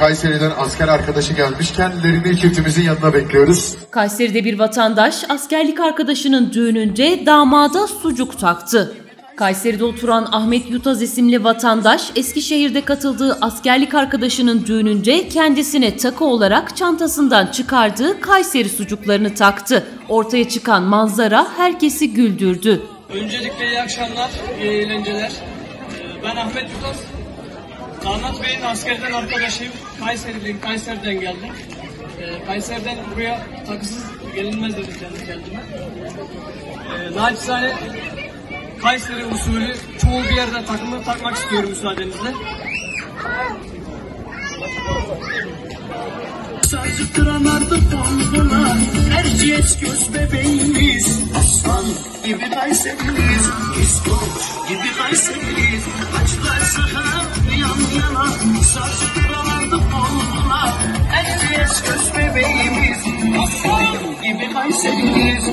Kayseri'den asker arkadaşı gelmiş. Kendilerini çiftimizin yanına bekliyoruz. Kayseri'de bir vatandaş askerlik arkadaşının düğününde damada sucuk taktı. Kayseri'de oturan Ahmet Yutaz isimli vatandaş Eskişehir'de katıldığı askerlik arkadaşının düğününde kendisine takı olarak çantasından çıkardığı Kayseri sucuklarını taktı. Ortaya çıkan manzara herkesi güldürdü. Öncelikle iyi akşamlar, iyi eğlenceler. Ee, Ben Ahmet Yutaz. Damat Bey'in askerden arkadaşıyım. Kayseriliyim, Kayseri'den geldim. Ee, Kayseri'den buraya takısız gelinmez dedim kendi kendime. Ee, naçizane Kayseri usulü çoğu bir yerde takımı takmak istiyorum müsaadenizle. Sarkıtıranardı bombuna Erciyes göz bebeğimiz Aslan gibi Kayseriliyiz İskoç gibi Kayseriliyiz Açlar bombuna Erciyes göz bebeğimiz Aslan gibi Kayseriliyiz